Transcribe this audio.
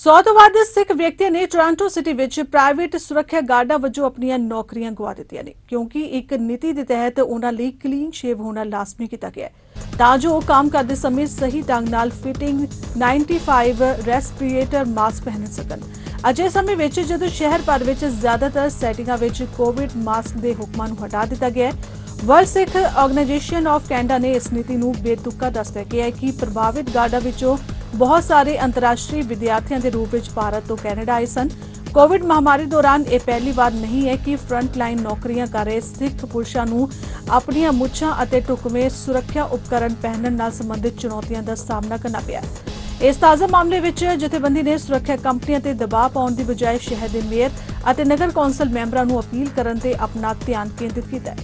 ਸੌ ਤੋਂ ਵੱਧ ਸਿੱਖ ਵਿਅਕਤੀਆਂ ਨੇ ਟੋਰਾਂਟੋ ਸਿਟੀ ਵਿੱਚ ਪ੍ਰਾਈਵੇਟ ਸੁਰੱਖਿਆ ਗਾਰਡਾਂ ਵਜੋਂ ਆਪਣੀਆਂ ਨੌਕਰੀਆਂ ਗਵਾ ਦਿੱਤੀਆਂ ਨੇ, ਕਿਉਂਕਿ ਇੱਕ ਨੀਤੀ ਦੇ ਤਹਿਤ ਉਹਨਾਂ ਲਈ ਕਲੀਨ ਸ਼ੇਵ ਹੋਣਾ ਲਾਜ਼ਮੀ ਕੀਤਾ ਗਿਆ ਹੈ। ਤਾਂ ਜੋ ਉਹ ਕੰਮ ਕਰਦੇ ਸਮੇਂ ਸਹੀ ਢੰਗ ਨਾਲ ਫਿਟਿੰਗ 95 ਰੈਸਪੀਰੇਟਰ ਮਾਸਕ ਪਹਿਨ ਸਕਣ। ਅਜੇ ਸਮੇਂ ਵਿੱਚ ਜਦੋਂ ਸ਼ਹਿਰ ਭਰ ਵਿੱਚ ਜ਼ਿਆਦਾਤਰ ਸੈਟਿੰਗਾਂ ਵਿੱਚ ਕੋਵਿਡ ਮਾਸਕ ਦੇ ਹੁਕਮਾਂ ਨੂੰ ਹਟਾ ਦਿੱਤਾ ਗਿਆ ਹੈ, world Sikh organisation of Canada ਨੇ ਇਸ ਨੀਤੀ ਨੂੰ ਬੇਤੁਕਾ ਦੱਸਦਿਆਂ ਕਿਹਾ ਕਿ ਪ੍ਰਭਾਵਿਤ ਗਾਰਡਾਂ ਵਿੱਚੋਂ ਬਹੁਤ ਸਾਰੇ ਅੰਤਰਰਾਸ਼ਟਰੀ ਵਿਦਿਆਰਥੀਆਂ ਦੇ ਰੂਪ ਵਿੱਚ ਭਾਰਤ ਤੋਂ ਕੈਨੇਡਾ ਆਏ ਸਨ। ਕੋਵਿਡ ਮਹਾਮਾਰੀ ਦੌਰਾਨ ਇਹ ਪਹਿਲੀ ਵਾਰ ਨਹੀਂ ਹੈ ਕਿ ਫਰੰਟ ਲਾਈਨ ਨੌਕਰੀਆਂ ਕਰ ਰਹੇ ਸਿੱਖ ਪੁਰਸ਼ਾਂ ਨੂੰ ਆਪਣੀਆਂ ਮੁੱਛਾਂ ਅਤੇ ਟੁਕਵੇਂ ਸੁਰੱਖਿਆ ਉਪਕਰਨ ਪਹਿਨਣ ਨਾਲ ਸੰਬੰਧਿਤ ਚੁਣੌਤੀਆਂ ਦਾ ਸਾਹਮਣਾ ਕਰਨਾ ਪਿਆ। ਇਸ ਤਾਜ਼ਾ ਮਾਮਲੇ ਵਿੱਚ ਜਥੇਬੰਦੀ ਨੇ ਸੁਰੱਖਿਆ ਕੰਪਨੀਆਂ ਤੇ ਦਬਾਅ ਪਾਉਣ ਦੀ ਬਜਾਏ ਸ਼ਹਿਰ ਦੇ ਮੇਅਰ ਅਤੇ ਨਗਰ ਕੌਂਸਲ ਮੈਂਬਰਾਂ ਨੂੰ ਅਪੀਲ ਕਰਨ ਤੇ ਆਪਣਾ ਧਿਆਨ ਕੇਂਦਰਿਤ ਕੀਤਾ ਹੈ।